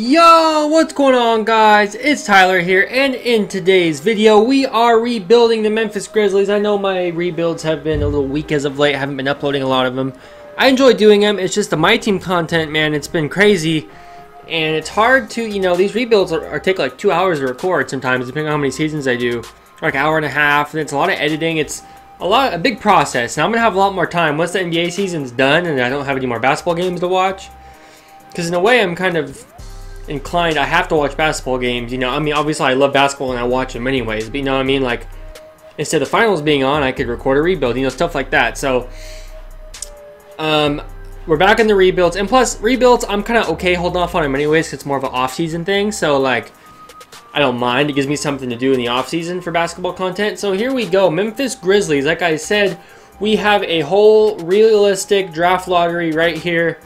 Yo, what's going on guys? It's Tyler here and in today's video we are rebuilding the Memphis Grizzlies. I know my rebuilds have been a little weak as of late, I haven't been uploading a lot of them. I enjoy doing them, it's just the My Team content, man, it's been crazy. And it's hard to, you know, these rebuilds are, are take like two hours to record sometimes, depending on how many seasons I do. Like an hour and a half, and it's a lot of editing, it's a lot, a big process. And I'm gonna have a lot more time once the NBA season's done and I don't have any more basketball games to watch. Because in a way, I'm kind of inclined. I have to watch basketball games. You know, I mean, obviously I love basketball and I watch them anyways. But you know what I mean? Like, instead of the finals being on, I could record a rebuild. You know, stuff like that. So, um, we're back in the rebuilds, and plus rebuilds, I'm kind of okay holding off on them anyways. It's more of an off-season thing. So like, I don't mind. It gives me something to do in the off-season for basketball content. So here we go. Memphis Grizzlies. Like I said, we have a whole realistic draft lottery right here.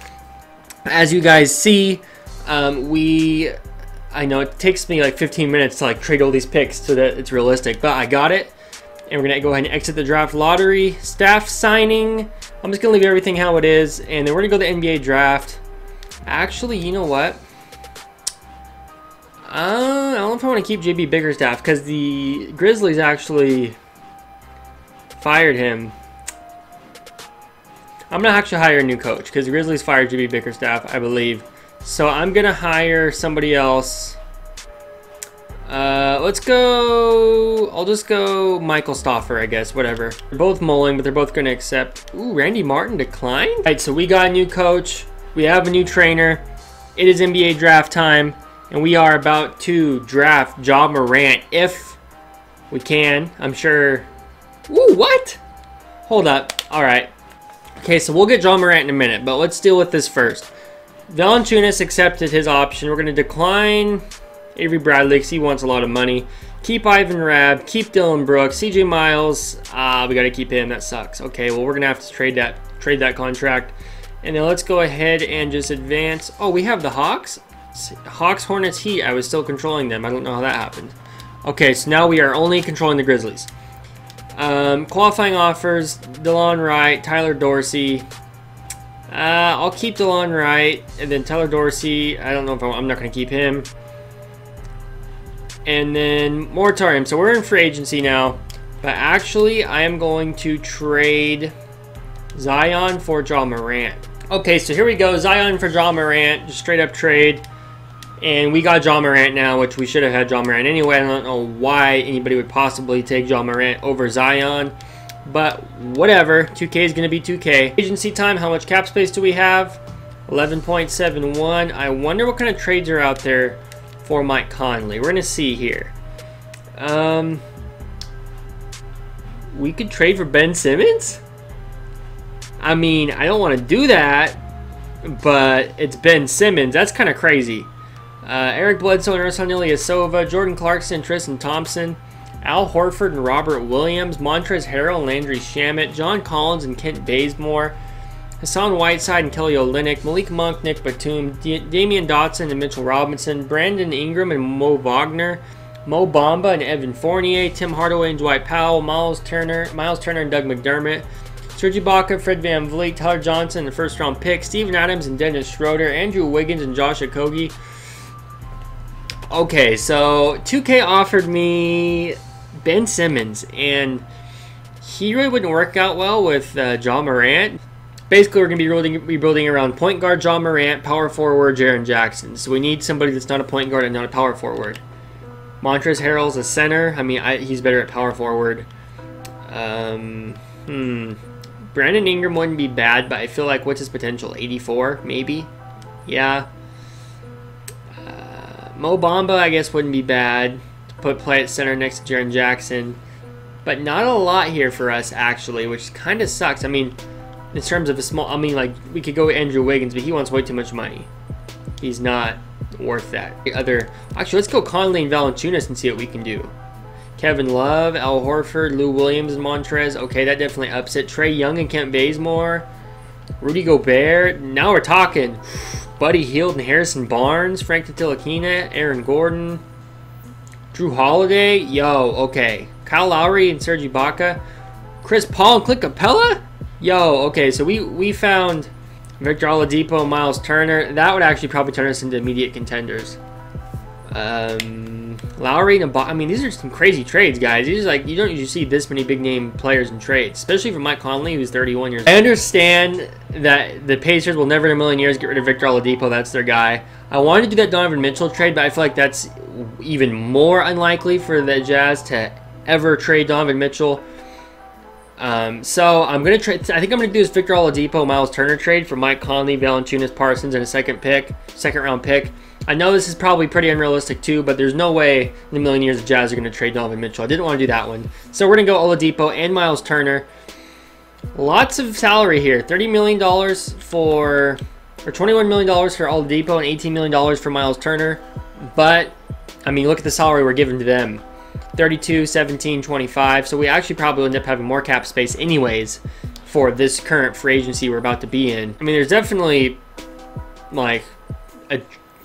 As you guys see, um, we, I know it takes me like 15 minutes to like trade all these picks so that it's realistic, but I got it. And we're gonna go ahead and exit the draft lottery. Staff signing. I'm just gonna leave everything how it is, and then we're gonna go to the NBA draft. Actually, you know what? Uh, I don't know if I want to keep JB Bickerstaff because the Grizzlies actually fired him. I'm gonna actually hire a new coach because the Grizzlies fired JB Bickerstaff, I believe. So I'm gonna hire somebody else. Uh, let's go. I'll just go Michael Stoffer, I guess. Whatever. They're both mulling, but they're both gonna accept. Ooh, Randy Martin declined. All right, so we got a new coach. We have a new trainer. It is NBA draft time, and we are about to draft Ja Morant if we can. I'm sure. Ooh, what? Hold up. All right. Okay, so we'll get Ja Morant in a minute, but let's deal with this first. Valanciunas accepted his option. We're going to decline Avery Bradley because he wants a lot of money. Keep Ivan Rabb. Keep Dillon Brooks. CJ Miles. Ah, uh, we got to keep him. That sucks. Okay, well we're gonna have to trade that trade that contract. And then let's go ahead and just advance. Oh, we have the Hawks. Hawks, Hornets, Heat. I was still controlling them. I don't know how that happened. Okay, so now we are only controlling the Grizzlies. Um, qualifying offers: Delon Wright, Tyler Dorsey, uh, I'll keep DeLon Wright, and then Tyler Dorsey. I don't know if I'm, I'm not going to keep him. And then Moratorium. So we're in free agency now. But actually, I am going to trade Zion for Ja Morant. Okay, so here we go. Zion for Ja Morant. Just straight up trade. And we got Ja Morant now, which we should have had Ja Morant anyway. I don't know why anybody would possibly take Ja Morant over Zion. But whatever, 2K is going to be 2K. Agency time, how much cap space do we have? 11.71. I wonder what kind of trades are out there for Mike Conley. We're going to see here. Um, we could trade for Ben Simmons? I mean, I don't want to do that, but it's Ben Simmons. That's kind of crazy. Uh, Eric Bledsoe and Ersan Ilyasova, Jordan Clarkson, Tristan Thompson. Al Horford and Robert Williams, Montrezl Harrell and Landry Shamet, John Collins and Kent Bazemore, Hassan Whiteside and Kelly Olynyk, Malik Monk, Nick Batum, D- Damyean Dotson and Mitchell Robinson, Brandon Ingram and Mo Wagner, Mo Bamba and Evan Fournier, Tim Hardaway and Dwight Powell, Miles Turner, Miles Turner and Doug McDermott, Serge Ibaka, Fred Van VanVleet, Tyler Johnson, the first round pick, Steven Adams and Dennis Schroeder, Andrew Wiggins and Josh Okogie. Okay, so 2K offered me Ben Simmons, and he really wouldn't work out well with uh, Ja Morant. Basically, we're going to be rebuilding, rebuilding around point guard Ja Morant, power forward Jaren Jackson. So we need somebody that's not a point guard and not a power forward. Montrezl Harrell's a center. I mean, I, he's better at power forward. Um, hmm. Brandon Ingram wouldn't be bad, but I feel like what's his potential? 84, maybe? Yeah. Uh, Mo Bamba, I guess, wouldn't be bad put play at center next to Jaren Jackson. But not a lot here for us, actually, which kind of sucks. I mean, in terms of a small, I mean, like, we could go with Andrew Wiggins, but he wants way too much money. He's not worth that. The Other, actually, let's go Conley and Valanciunas and see what we can do. Kevin Love, Al Horford, Lou Williams, Montrez. Okay, that definitely upset. Trae Young and Kent Bazemore. Rudy Gobert. Now we're talking. Buddy Hield and Harrison Barnes. Frank Ntilikina, Aaron Gordon. Jrue Holiday, yo, okay. Kyle Lowry and Serge Ibaka. Chris Paul and Clint Capela? Yo, okay, so we, we found Victor Oladipo, Miles Turner. That would actually probably turn us into immediate contenders. Um, Lowry and I mean, these are some crazy trades, guys. These are like you don't usually see this many big name players in trades, especially for Mike Conley, who's 31 years. old. I understand that the Pacers will never in a million years get rid of Victor Oladipo. That's their guy. I wanted to do that Donovan Mitchell trade, but I feel like that's even more unlikely for the Jazz to ever trade Donovan Mitchell. Um, so I'm gonna trade. I think I'm gonna do this Victor Oladipo, Miles Turner trade for Mike Conley, Valanciunas, Parsons, and a second pick, second round pick. I know this is probably pretty unrealistic too, but there's no way in a million years the Jazz are going to trade Donovan Mitchell. I didn't want to do that one. So we're going to go Oladipo and Miles Turner. Lots of salary here. $30 million for, or $21 million for Oladipo and $18 million for Miles Turner. But, I mean, look at the salary we're giving to them. 32, 17, 25. So we actually probably end up having more cap space anyways for this current free agency we're about to be in. I mean, there's definitely, like, a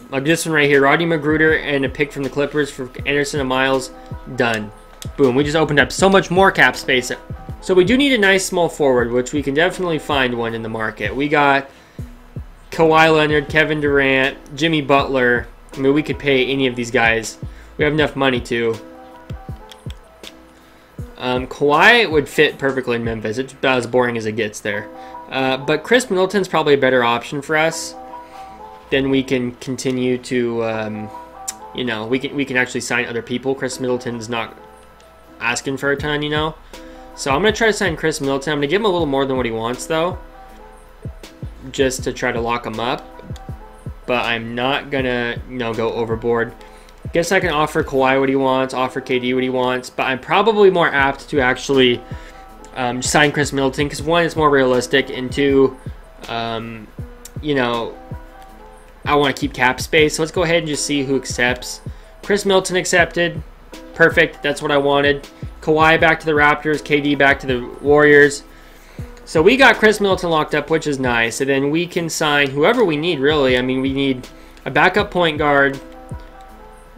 like this one right here, Rodney McGruder and a pick from the Clippers for Anderson and Miles. Done. Boom. We just opened up so much more cap space. So we do need a nice small forward, which we can definitely find one in the market. We got Kawhi Leonard, Kevin Durant, Jimmy Butler. I mean, we could pay any of these guys. We have enough money to. Um, Kawhi would fit perfectly in Memphis. It's about as boring as it gets there. Uh, but Khris Middleton's probably a better option for us then we can continue to, um, you know, we can we can actually sign other people. Khris Middleton's not asking for a ton, you know. So I'm gonna try to sign Khris Middleton. I'm gonna give him a little more than what he wants though, just to try to lock him up. But I'm not gonna, you know, go overboard. Guess I can offer Kawhi what he wants, offer KD what he wants, but I'm probably more apt to actually um, sign Khris Middleton because one, it's more realistic, and two, um, you know, I want to keep cap space. So let's go ahead and just see who accepts. Khris Middleton accepted. Perfect. That's what I wanted. Kawhi back to the Raptors. KD back to the Warriors. So we got Khris Middleton locked up, which is nice. And then we can sign whoever we need, really. I mean, we need a backup point guard.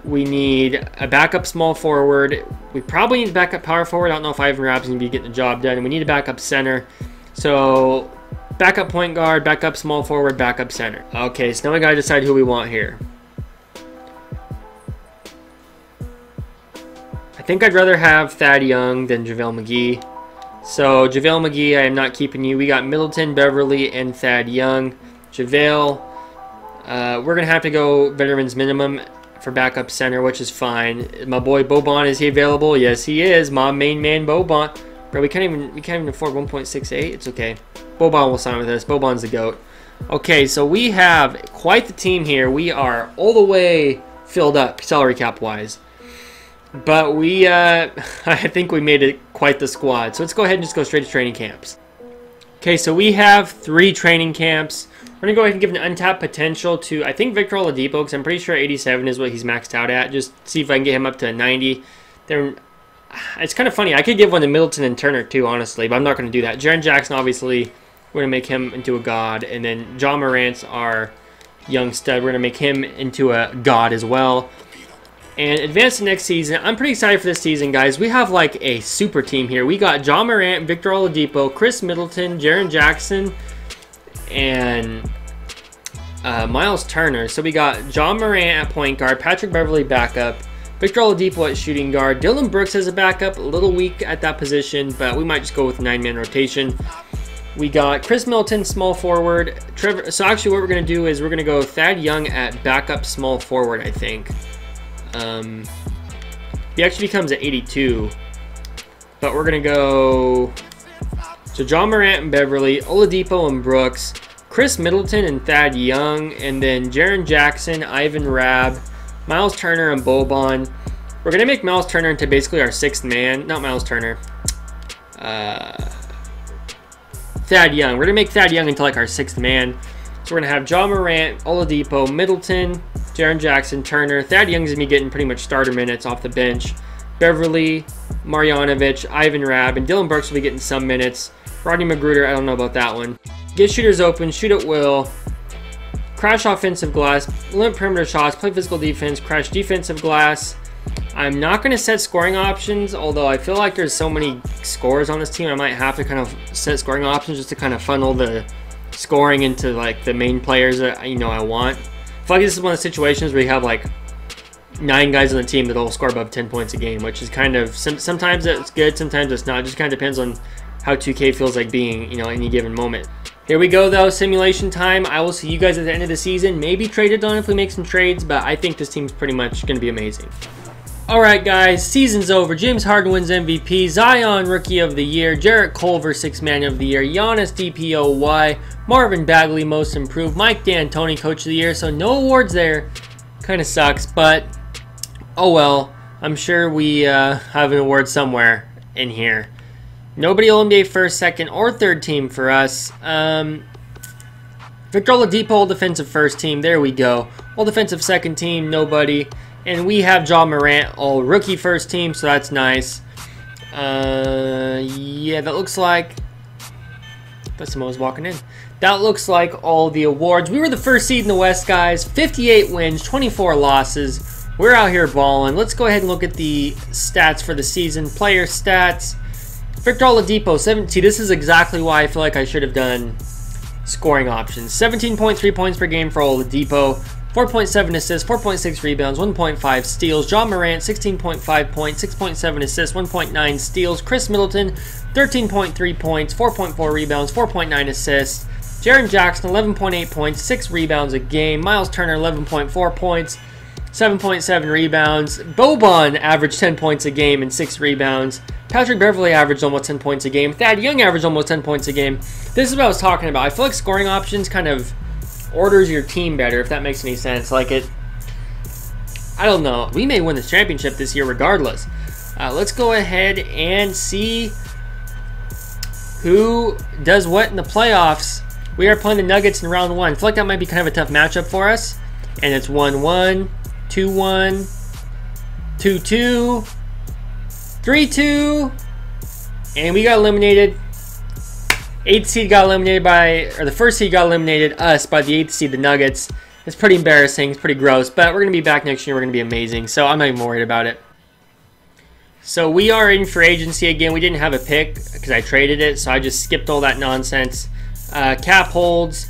We need a backup small forward. We probably need a backup power forward. I don't know if Ivan Rabb's going to be getting the job done. We need a backup center. So Backup point guard, backup small forward, backup center. Okay, so now we gotta decide who we want here. I think I'd rather have Thad Young than JaVale McGee. So, JaVale McGee, I am not keeping you. We got Middleton, Beverley, and Thad Young. JaVale, uh, we're to have to go veterans minimum for backup center, which is fine. My boy Boban, is he available? Yes, he is. My main man Boban. Bro, we can't even we can't even afford 1.68. It's okay. Boban will sign with us. Boban's the GOAT. Okay, so we have quite the team here. We are all the way filled up salary cap wise. But we, uh, I think we made it quite the squad. So let's go ahead and just go straight to training camps. Okay, so we have three training camps. We're to go ahead and give an untapped potential to, I think, Victor Oladipo, because I'm pretty sure 87 is what he's maxed out at. Just see if I can get him up to 90. Then it's kind of funny. I could give one to Middleton and Turner, too, honestly, but I'm not going to do that. Jaren Jackson, obviously, we're going to make him into a god. And then Ja Morant's our young stud. We're going to make him into a god as well. And advance to next season. I'm pretty excited for this season, guys. We have like a super team here. We got Ja Morant, Victor Oladipo, Khris Middleton, Jaren Jackson, and uh, Miles Turner. So we got Ja Morant at point guard, Patrick Beverley backup, Victor Oladipo at shooting guard, Dillon Brooks as a backup, a little weak at that position, but we might just go with nine-man rotation. We got Khris Middleton, small forward. Trevor. So actually, what we're gonna do is we're gonna go Thad Young at backup small forward. I think. Um, he actually becomes at 82, but we're gonna go. So Ja Morant and Beverley, Oladipo and Brooks, Khris Middleton and Thad Young, and then Jaren Jackson, Ivan Rabb, Miles Turner and Boban. We're gonna make Miles Turner into basically our sixth man. Not Miles Turner. Uh, Thad Young. We're going to make Thad Young into like our sixth man. So we're going to have Ja Morant, Oladipo, Middleton, Jaren Jackson, Turner. Thad Young's going to be getting pretty much starter minutes off the bench. Beverley, Marjanovic, Ivan Rabb, and Dillon Brooks will be getting some minutes. Rodney McGruder, I don't know about that one. Get shooters open, shoot at will. Crash offensive glass, limit perimeter shots, play physical defense, crash defensive glass. I'm not going to set scoring options, although I feel like there's so many scores on this team, I might have to kind of set scoring options just to kind of funnel the scoring into like the main players that you know I want. I feel like this is one of the situations where you have like nine guys on the team that all score above 10 points a game, which is kind of sometimes it's good, sometimes it's not. It just kind of depends on how 2K feels like being, you know, any given moment. Here we go though, simulation time. I will see you guys at the end of the season. Maybe trade it on if we make some trades, but I think this team's pretty much to be amazing. Alright guys, season's over. James Harden wins MVP, Zion Rookie of the Year, Jarrett Culver Sixth Man of the Year, Giannis DPOY, Marvin Bagley Most Improved, Mike D'Antoni Coach of the Year, so no awards there. Kind of sucks, but oh well. I'm sure we uh, have an award somewhere in here. Nobody All-NBA first, second, or third team for us. Um, Victor Oladipo, all defensive first team. There we go. All defensive second team, nobody. And we have Ja Morant, all rookie first team, so that's nice. Uh, yeah, that looks like... That's Samoa's walking in. That looks like all the awards. We were the first seed in the West, guys. 58 wins, 24 losses. We're out here balling. Let's go ahead and look at the stats for the season. Player stats. Victor Oladipo, 17. This is exactly why I feel like I should have done scoring options. 17.3 points per game for Oladipo. 4.7 assists, 4.6 rebounds, 1.5 steals. Ja Morant, 16.5 points, 6.7 assists, 1.9 steals. Khris Middleton, 13.3 points, 4.4 rebounds, 4.9 assists. Jaren Jackson, 11.8 points, 6 rebounds a game. Miles Turner, 11.4 points, 7.7 rebounds. Boban averaged 10 points a game and 6 rebounds. Patrick Beverley averaged almost 10 points a game. Thad Young averaged almost 10 points a game. This is what I was talking about. I feel like scoring options kind of orders your team better, if that makes any sense. Like it, I don't know. We may win this championship this year regardless. Uh, let's go ahead and see who does what in the playoffs. We are playing the Nuggets in round one. I feel like that might be kind of a tough matchup for us. And it's 1-1, 2-1, 2-2, 3-2, and we got eliminated Eighth seed got eliminated by, or the first seed got eliminated, us, by the eighth seed, the Nuggets. It's pretty embarrassing. It's pretty gross, but we're going to be back next year. We're going to be amazing, so I'm not even worried about it. So we are in for agency again. We didn't have a pick because I traded it, so I just skipped all that nonsense. Uh, cap holds.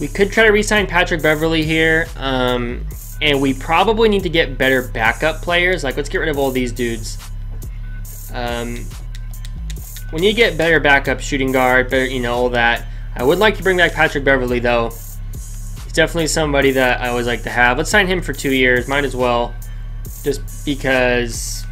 We could try to re-sign Patrick Beverley here, um, and we probably need to get better backup players. Like, let's get rid of all these dudes. Um, when you get better backup shooting guard, better, you know, all that. I would like to bring back Patrick Beverley, though. He's definitely somebody that I always like to have. Let's sign him for two years. Might as well. Just because,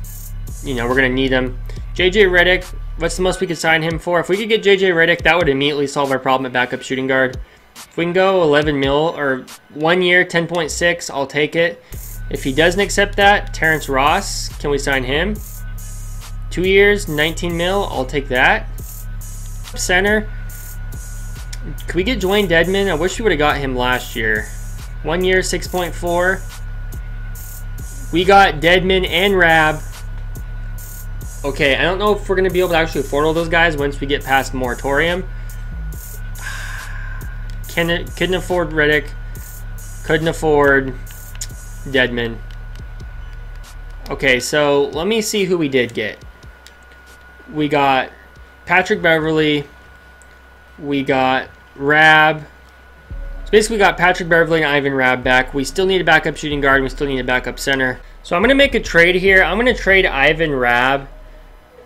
you know, we're going to need him. JJ Redick, what's the most we could sign him for? If we could get JJ Redick, that would immediately solve our problem at backup shooting guard. If we can go 11 mil or one year, 10.6, I'll take it. If he doesn't accept that, Terrence Ross, can we sign him? Two years, 19 mil. I'll take that. Center. Can we get Dewayne Dedmon? I wish we would have got him last year. One year, 6.4. We got Dedmon and Rabb. Okay, I don't know if we're going to be able to actually afford all those guys once we get past moratorium. Can, couldn't afford Redick. Couldn't afford Dedmon. Okay, so let me see who we did get we got Patrick Beverley. we got Rabb. So basically, we got Patrick Beverley and Ivan Rabb back. We still need a backup shooting guard. We still need a backup center. So I'm going to make a trade here. I'm going to trade Ivan Rabb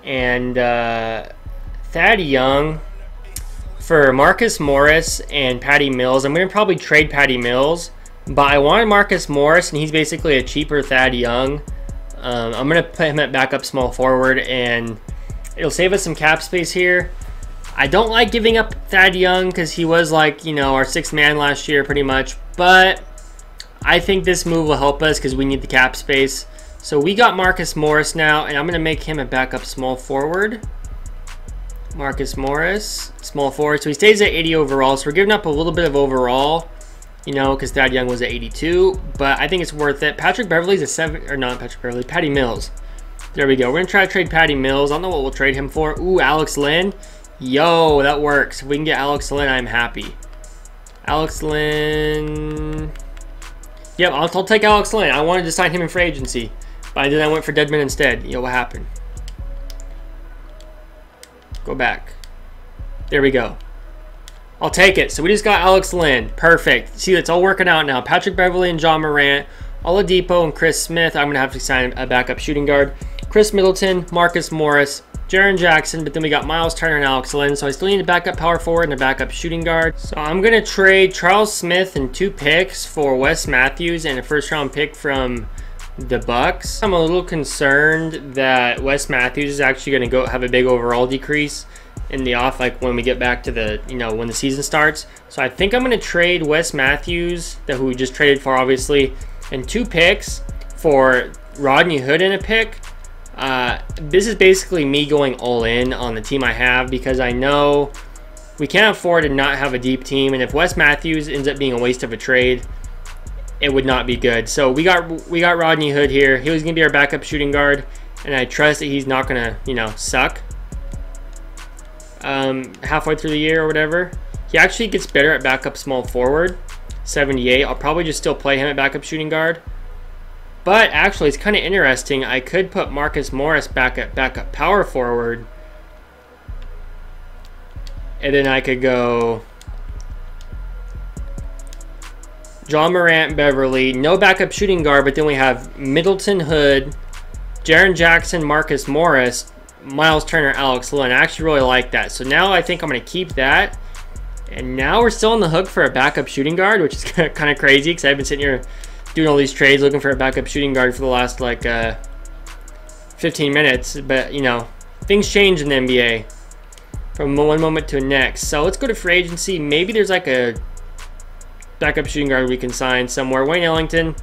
and uh, Thad Young for Marcus Morris and Patty Mills. I'm going to probably trade Patty Mills, but I wanted Marcus Morris, and he's basically a cheaper Thad Young. Um, I'm going to put him at backup small forward and It'll save us some cap space here. I don't like giving up Thad Young because he was like, you know, our sixth man last year pretty much. But I think this move will help us because we need the cap space. So we got Marcus Morris now, and I'm going to make him a backup small forward. Marcus Morris, small forward. So he stays at 80 overall. So we're giving up a little bit of overall, you know, because Thad Young was at 82. But I think it's worth it. Patrick Beverley's a 7, or not Patrick Beverley, Patty Mills. There we go. We're going to try to trade Patty Mills. I don't know what we'll trade him for. Ooh, Alex Len. Yo, that works. If we can get Alex Len, I'm happy. Alex Len. Yep, I'll, I'll, take Alex Len. I wanted to sign him in free agency. But then I went for Dedmon instead. Yo, what happened? Go back. There we go. I'll take it. So we just got Alex Len. Perfect. See, it's all working out now. Patrick Beverley and Ja Morant, Oladipo and Chris Smith. I'm going to have to sign a backup shooting guard. Khris Middleton, Marcus Morris, Jaren Jackson, but then we got Miles Turner and Alex Len. So I still need a backup power forward and a backup shooting guard. So I'm going to trade Charles Smith and two picks for Wes Matthews and a first round pick from the Bucks. I'm a little concerned that Wes Matthews is actually going to go have a big overall decrease in the off like when we get back to the you know when the season starts so i think i'm going to trade wes matthews that who we just traded for obviously and two picks for rodney hood in a pick uh, this is basically me going all in on the team i have because i know we can't afford to not have a deep team and if wes matthews ends up being a waste of a trade it would not be good so we got we got rodney hood here he was going to be our backup shooting guard and i trust that he's not going to you know suck um, halfway through the year or whatever. He actually gets better at backup small forward, 78. I'll probably just still play him at backup shooting guard. But actually, it's kind of interesting. I could put Marcus Morris back at backup power forward. And then I could go Ja Morant, Beverley, no backup shooting guard, but then we have Middleton Hood, Jaren Jackson, Marcus Morris, Miles Turner, Alex Len. I actually really like that. So now I think I'm going to keep that. And now we're still on the hook for a backup shooting guard, which is kind of crazy because I've been sitting here doing all these trades looking for a backup shooting guard for the last like uh, 15 minutes. But, you know, things change in the NBA from one moment to the next. So let's go to free agency. Maybe there's like a backup shooting guard we can sign somewhere. Wayne Ellington.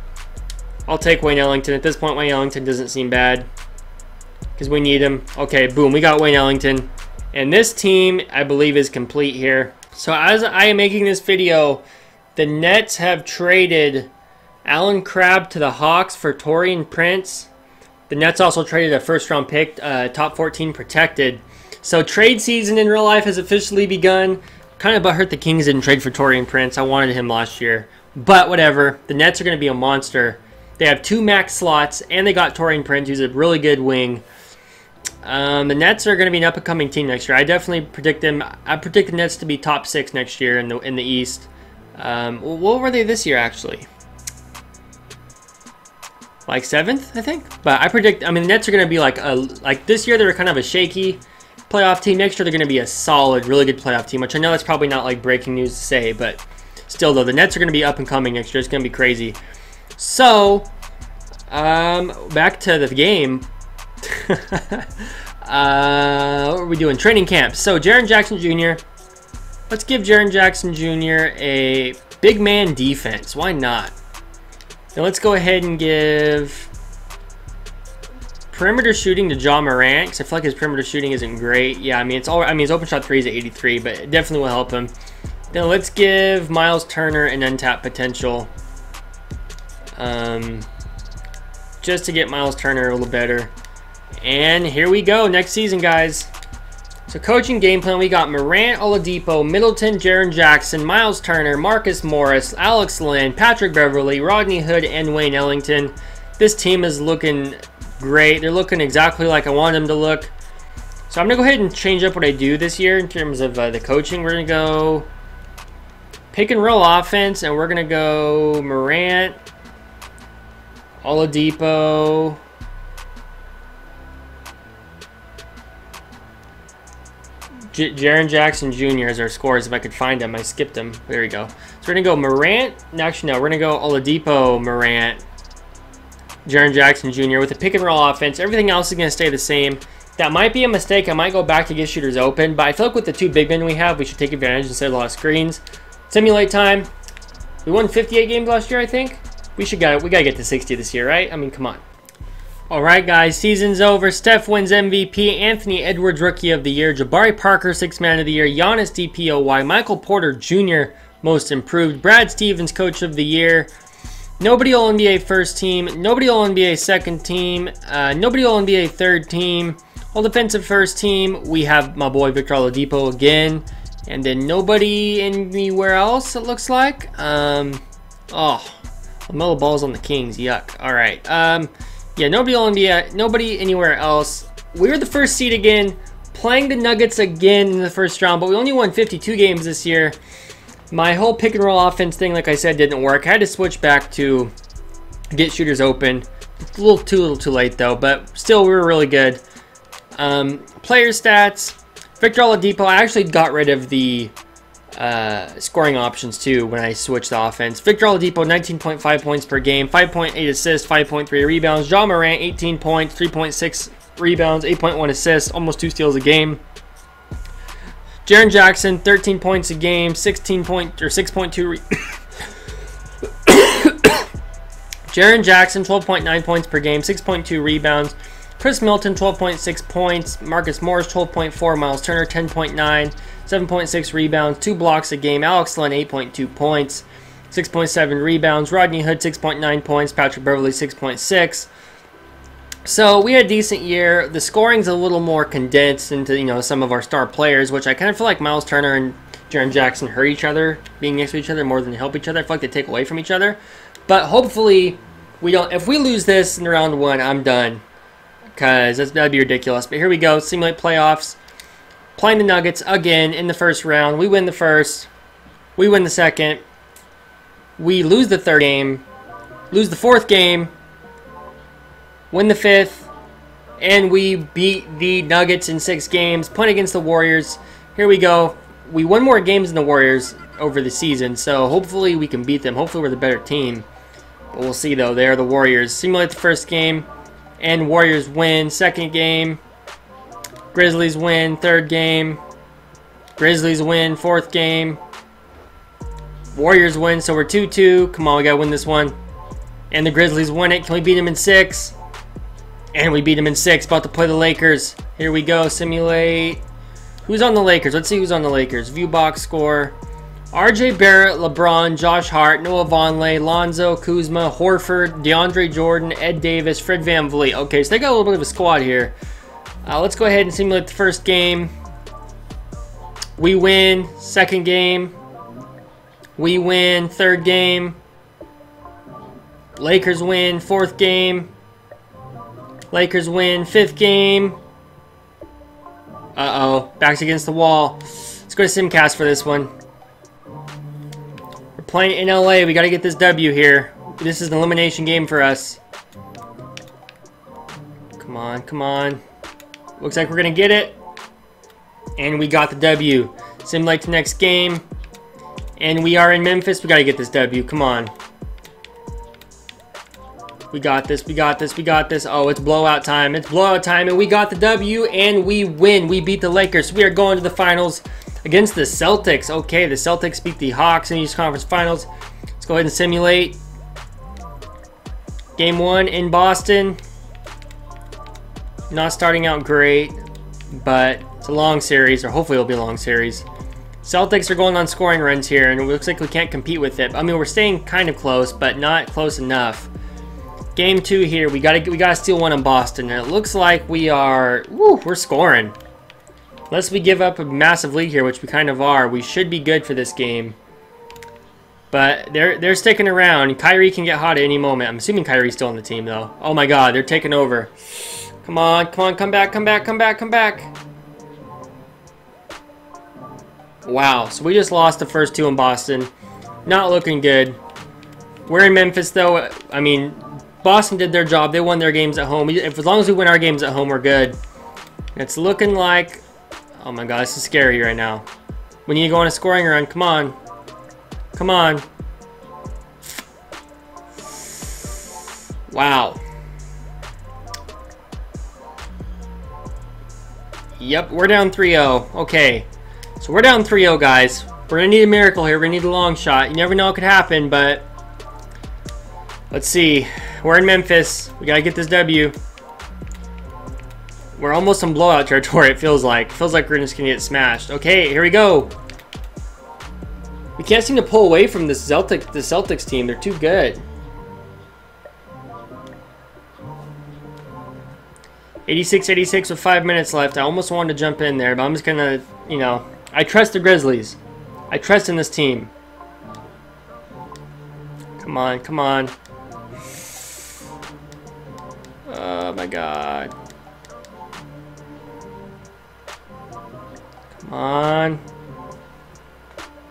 I'll take Wayne Ellington. At this point, Wayne Ellington doesn't seem bad because we need him. Okay, boom, we got Wayne Ellington. And this team, I believe, is complete here. So as I am making this video, the Nets have traded Allen Crabbe to the Hawks for Taurean Prince. The Nets also traded a first-round pick, uh, top 14 protected. So trade season in real life has officially begun. Kind of hurt the Kings didn't trade for Taurean Prince. I wanted him last year. But whatever. The Nets are going to be a monster. They have two max slots, and they got Taurean Prince, who's a really good wing. Um, the Nets are going to be an up and coming team next year. I definitely predict them. I predict the Nets to be top six next year in the in the East. Um, what were they this year actually? Like seventh, I think. But I predict. I mean, the Nets are going to be like a like this year. They were kind of a shaky playoff team. Next year, they're going to be a solid, really good playoff team. Which I know that's probably not like breaking news to say, but still though, the Nets are going to be up and coming next year. It's going to be crazy. So, um, back to the game. uh, what are we doing? Training camp. So, Jaren Jackson Jr. Let's give Jaren Jackson Jr. a big man defense. Why not? Now let's go ahead and give perimeter shooting to Ja Morant because I feel like his perimeter shooting isn't great. Yeah, I mean it's all. I mean his open shot three is at 83, but it definitely will help him. Then let's give Miles Turner an untapped potential. Um, just to get Miles Turner a little better. And here we go, next season, guys. So coaching game plan, we got Morant, Oladipo, Middleton, Jaren Jackson, Miles Turner, Marcus Morris, Alex Len, Patrick Beverley, Rodney Hood, and Wayne Ellington. This team is looking great. They're looking exactly like I want them to look. So I'm going to go ahead and change up what I do this year in terms of uh, the coaching. We're going to go pick and roll offense, and we're going to go Morant, Oladipo, J Jackson Jr. as our scores. If I could find him, I skipped him. There we go. So we're going to go Morant. Actually, no, we're going to go Oladipo, Morant, Jaren Jackson Jr. with a pick and roll offense. Everything else is going to stay the same. That might be a mistake. I might go back to get shooters open, but I feel like with the two big men we have, we should take advantage instead of a lot of screens. Simulate time. We won 58 games last year, I think. We should get we gotta get to 60 this year, right? I mean, come on. Alright guys, season's over. Steph wins MVP, Anthony Edwards Rookie of the Year, Jabari Parker Sixth Man of the Year, Giannis DPOY, Michael Porter Jr. Most Improved, Brad Stevens Coach of the Year, nobody All NBA First Team, nobody All NBA Second Team, uh, nobody All NBA Third Team, All Defensive First Team. We have my boy Victor Oladipo again, and then nobody anywhere else. It looks like. Um, oh, LaMelo Ball's on the Kings. Yuck. All right. Um. Yeah, nobody on NBA, nobody anywhere else. We were the first seed again. playing the Nuggets again in the first round, but we only won 52 games this year. My whole pick and roll offense thing, like I said, didn't work. I had to switch back to get shooters open. A little too little too late though, but still we were really good. Um, player stats. Victor Oladipo, I actually got rid of the uh, scoring options too when I switched the offense. Victor Oladipo, 19.5 points per game, 5.8 assists, 5.3 rebounds. Ja Morant, 18 points, 3.6 rebounds, 8.1 assists, almost two steals a game. Jaren Jackson, 13 points a game, 16 point or 6.2. Jaren Jackson, 12.9 points per game, 6.2 rebounds. Khris Middleton, 12.6 points. Marcus Morris, 12.4. Miles Turner, 10.9. 7.6 rebounds, 2 blocks a game. Alex Len, 8.2 points. 6.7 rebounds. Rodney Hood, 6.9 points. Patrick Beverley, 6.6. So we had a decent year. The scoring's a little more condensed into you know some of our star players, which I kind of feel like Miles Turner and Jaren Jackson hurt each other, being next to each other more than help each other. I feel like they take away from each other. But hopefully we don't. If we lose this in round one, I'm done because that'd be ridiculous. But here we go, simulate playoffs. Playing the Nuggets again in the first round. We win the first. We win the second. We lose the third game. Lose the fourth game win the fifth, and we beat the Nuggets in six games, playing against the Warriors. Here we go. We won more games than the Warriors over the season, so hopefully we can beat them. Hopefully we're the better team. But we'll see, though. They are the Warriors. Simulate the first game, and Warriors win. Second game, Grizzlies win. Third game, Grizzlies win. Fourth game, Warriors win. So we're 2-2. Come on, we got to win this one. And the Grizzlies win it. Can we beat them in six? And we beat them in six. About to play the Lakers. Here we go. Simulate. Who's on the Lakers? Let's see who's on the Lakers. View box score. RJ Barrett, LeBron, Josh Hart, Noah Vonleh, Lonzo, Kuzma, Horford, DeAndre Jordan, Ed Davis, Fred VanVleet. Okay, so they got a little bit of a squad here. Uh, let's go ahead and simulate the first game. We win. Second game. We win. Third game. Lakers win. Fourth game. Lakers win. Fifth game. Uh-oh. Backs against the wall. Let's go to Simcast for this one. We're playing in LA. We got to get this W here. This is an elimination game for us. Come on, come on. Looks like we're going to get it. And we got the W. Sim like the next game. And we are in Memphis. We got to get this W. Come on. We got this, we got this, we got this. Oh, it's blowout time. It's blowout time, and we got the W, and we win. We beat the Lakers. We are going to the finals against the Celtics. Okay, the Celtics beat the Hawks in East Conference Finals. Let's go ahead and simulate. Game one in Boston. Not starting out great, but it's a long series, or hopefully it'll be a long series. Celtics are going on scoring runs here, and it looks like we can't compete with it. I mean, we're staying kind of close, but not close enough. Game two here. We gotta we gotta steal one in Boston. And it looks like we are. Woo, we're scoring. Unless we give up a massive lead here, which we kind of are, we should be good for this game. But they're they're sticking around. Kyrie can get hot at any moment. I'm assuming Kyrie's still on the team though. Oh my god, they're taking over. Come on, come on, come back, come back, come back, come back. Wow, so we just lost the first two in Boston. Not looking good. We're in Memphis though. I mean, Boston did their job. They won their games at home. If as long as we win our games at home, we're good. It's looking like... Oh my god, this is scary right now. We need to go on a scoring run. Come on. Come on. Wow. Yep, we're down 3-0. Okay. So we're down 3-0, guys. We're to need a miracle here. We're to need a long shot. You never know what could happen, but... Let's see. We're in Memphis. We gotta get this W. We're almost in blowout territory, it feels like. Feels like we're just gonna get smashed. Okay, here we go. We can't seem to pull away from this Celtic, the Celtics team. They're too good. 86-86 with five minutes left. I almost wanted to jump in there, but I'm just gonna, you know, I trust the Grizzlies. I trust in this team. Come on, come on. Oh my god. Come on.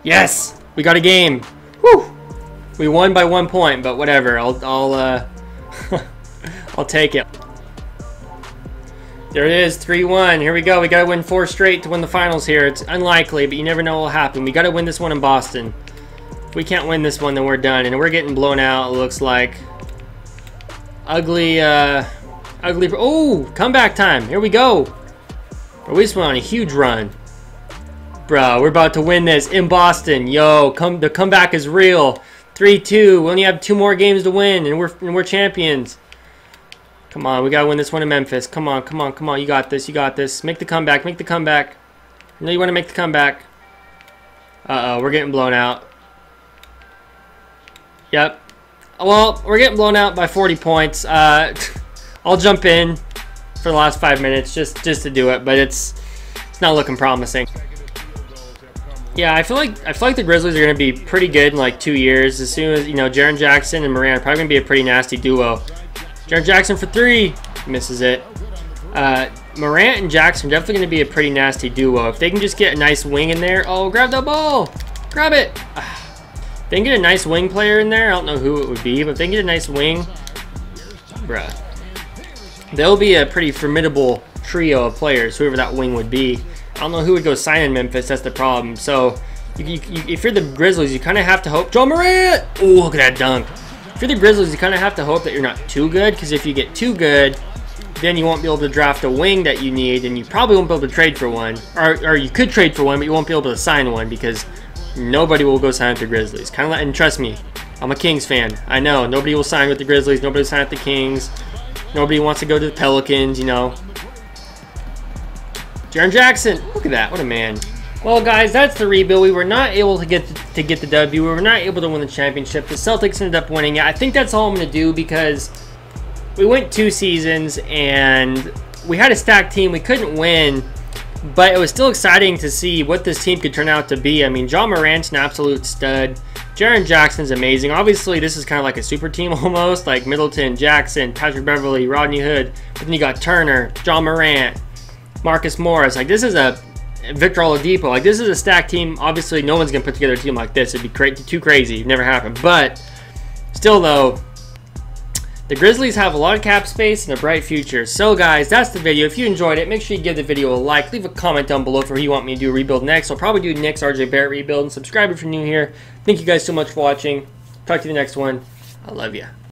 Yes! We got a game. Whew! We won by one point, but whatever. I'll, I'll, uh, I'll take it. There it is, 3-1. Here we go. We got to win four straight to win the finals here. It's unlikely, but you never know what will happen. We got to win this one in Boston. If we can't win this one, then we're done. And we're getting blown out, it looks like. Ugly, uh, ugly. Oh, comeback time. Here we go. Bro, we just went on a huge run. Bro, we're about to win this in Boston. Yo, come the comeback is real. 3-2. We only have two more games to win, and we're, and we're champions. Come on, we gotta win this one in Memphis. Come on, come on, come on. You got this, you got this. Make the comeback, make the comeback. You know you want to make the comeback. Uh-oh, we're getting blown out. Yep. Well, we're getting blown out by 40 points. Uh, I'll jump in for the last five minutes just, just to do it, but it's it's not looking promising. Yeah, I feel like I feel like the Grizzlies are going to be pretty good in like two years. As soon as you know, Jaren Jackson and Morant are probably going to be a pretty nasty duo. Jaren Jackson for three. Misses it. Uh, Morant and Jackson are definitely going to be a pretty nasty duo. If they can just get a nice wing in there. Oh, grab the ball. Grab it. They can get a nice wing player in there, I don't know who it would be, but if they can get a nice wing, bruh. They'll be a pretty formidable trio of players, whoever that wing would be. I don't know who would go sign in Memphis, that's the problem. So, you, you, if you're the Grizzlies, you kind of have to hope. Ja Morant! Oh, look at that dunk. If you're the Grizzlies, you kind of have to hope that you're not too good, because if you get too good, then you won't be able to draft a wing that you need, and you probably won't be able to trade for one. Or, or you could trade for one, but you won't be able to sign one, because nobody will go sign with the Grizzlies. Kind of, like, and trust me, I'm a Kings fan. I know, nobody will sign with the Grizzlies, nobody will sign with the Kings. Nobody wants to go to the Pelicans, you know. Jaren Jackson, look at that, what a man. Well, guys, that's the rebuild. We were not able to get to get the W. We were not able to win the championship. The Celtics ended up winning it. I think that's all I'm going to do because we went two seasons and we had a stacked team. We couldn't win, but it was still exciting to see what this team could turn out to be. I mean, Ja Morant's an absolute stud. Jaren Jackson's amazing. Obviously, this is kind of like a super team almost, like Middleton, Jackson, Patrick Beverley, Rodney Hood. But then you got Turner, Ja Morant, Marcus Morris. Like, this is a Victor Oladipo. Like this is a stacked team. Obviously, no one's gonna put together a team like this. It'd be cra too crazy. never happened. But still, though, the Grizzlies have a lot of cap space and a bright future. So, guys, that's the video. If you enjoyed it, make sure you give the video a like. Leave a comment down below for who you want me to do a rebuild next. I'll probably do Knicks RJ Barrett rebuild. And subscribe if you're new here. Thank you guys so much for watching. Talk to you the next one. I love you.